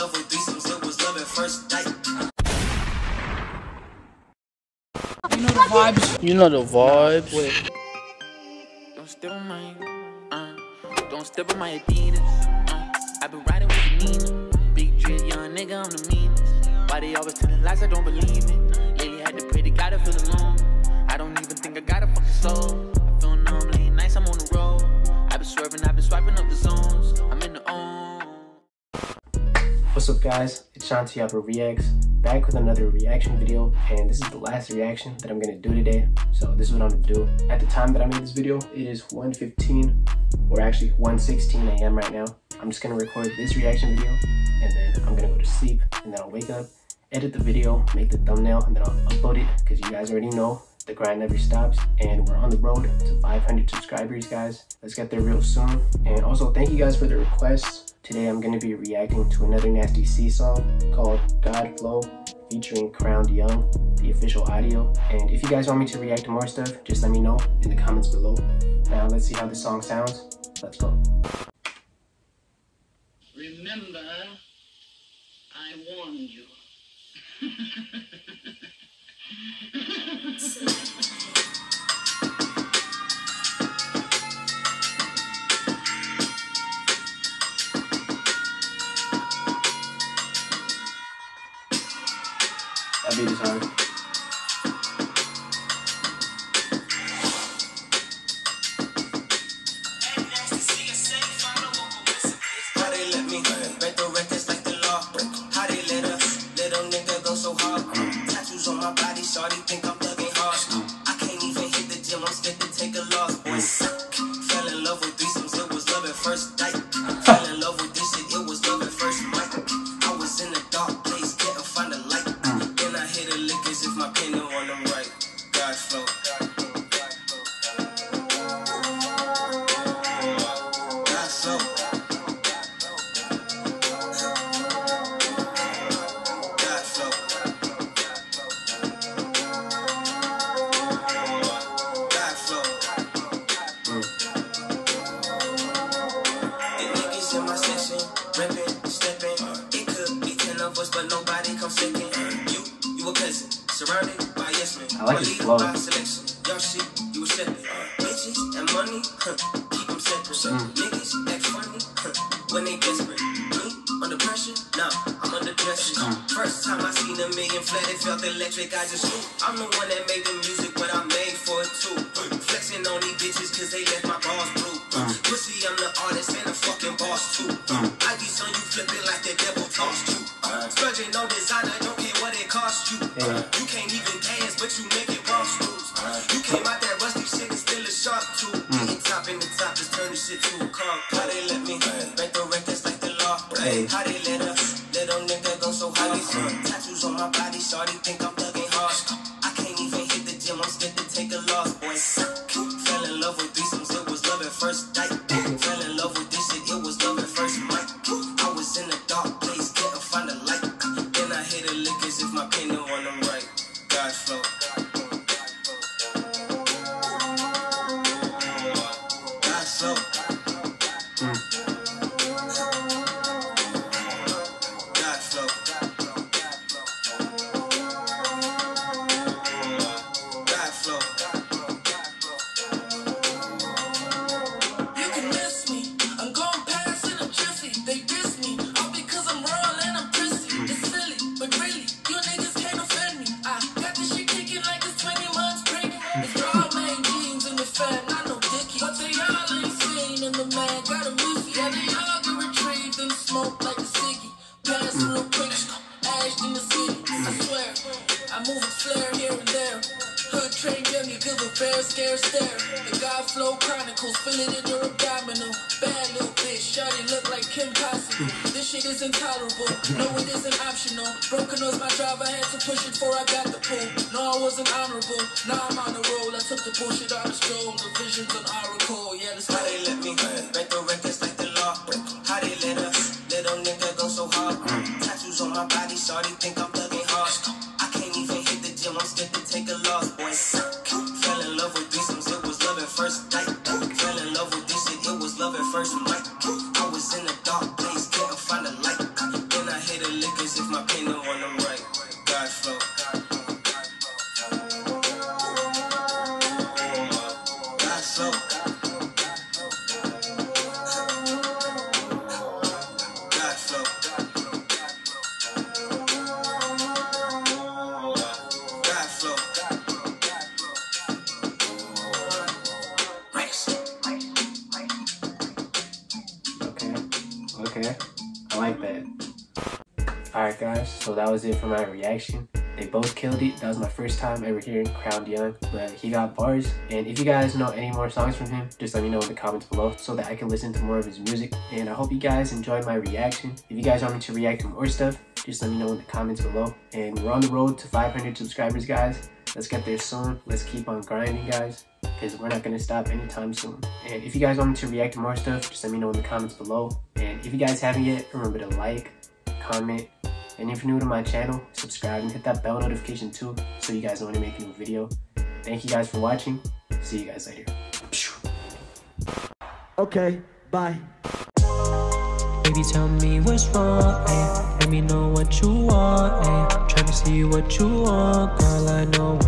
love with threesomes, it was love at first sight. You know the vibes. You know the vibes. Wait. Don't step on my, uh, don't step on my Adidas. Uh, I been riding with the Nina. Big drip, young nigga, I'm the meanest. Why they always telling lies I don't believe it? Lately had to pray to God to feel alone. I don't even think I got a fucking soul. What's up guys, it's Shaun Tayaba Reacts, back with another reaction video, and this is the last reaction that I'm gonna do today, so this is what I'm gonna do. At the time that I made this video, it is 1.15, or actually 1.16 a.m. right now. I'm just gonna record this reaction video, and then I'm gonna go to sleep, and then I'll wake up, edit the video, make the thumbnail, and then I'll upload it, because you guys already know the grind never stops, and we're on the road to 500 subscribers, guys. Let's get there real soon, and also thank you guys for the requests. Today I'm going to be reacting to another Nasty C song called God Flow featuring crownedYung, the official audio. And if you guys want me to react to more stuff, just let me know in the comments below. Now let's see how this song sounds. Let's go. Remember, I warned you. That beat surrounded by yes men. I like his flow. Y'all shit, you a shepherd. Bitches and money, huh, keep them separate. Mm. Niggas act funny huh, when they desperate. Me, under pressure? Nah, I'm under pressure. First time I seen a million flat, it felt electric. I just knew I'm the one that made the music, but I made for it too. Flexing on these bitches cause they left my balls blue. Mm. Pussy, I'm the artist and the fucking boss too. Mm. I be on you flipping like the devil tossed you. Splurging on designer, don't care what it cost you. You shit to a car. How they let me break the records like the law? Hey. How they let us little nigga go so hard? Uh-huh. Tattoos on my body, shawty think I'm thugging hard. I can't even hit the gym, I'm scared to take a loss, boy. In the man. Got a retrieved and smoked like a ciggy. Pass real quick. In the city. I swear. I move a flare here and there. Hood a fair scare stare. The Chronicles, it in abdominal. Bad bitch, shawty look like Kim. This shit is intolerable, no it isn't optional. Broken my had to push it before I got the. No, I wasn't honorable, now I'm on the roll. I took the bullshit out of stroll, the visions on Oracle. Shorty think I'm plugging hard. I can't even hit the gym, I'm scared to take a loss, boy. Fell in love with threesomes, it was love at first night. Fell in love with this shit, it was love at first night. I was in a dark place, couldn't find a light. Then I hit a lick as if my pen don't want to write. God flow. God. I like that. Alright guys, so that was it for my reaction. They both killed it. That was my first time ever hearing crownedYung, but he got bars. And if you guys know any more songs from him, just let me know in the comments below so that I can listen to more of his music. And I hope you guys enjoyed my reaction. If you guys want me to react to more stuff, just let me know in the comments below. And we're on the road to 500 subscribers, guys. Let's get there soon. Let's keep on grinding, guys, because we're not going to stop anytime soon. And if you guys want me to react to more stuff, just let me know in the comments below. And if you guys haven't yet, remember to like, comment, and if you're new to my channel, subscribe and hit that bell notification too so you guys know when I make a new video. Thank you guys for watching. See you guys later. Okay, bye. Baby, tell me what's wrong, ayy. Let me know what you want, ayy. Tryna see what you want, girl. I know.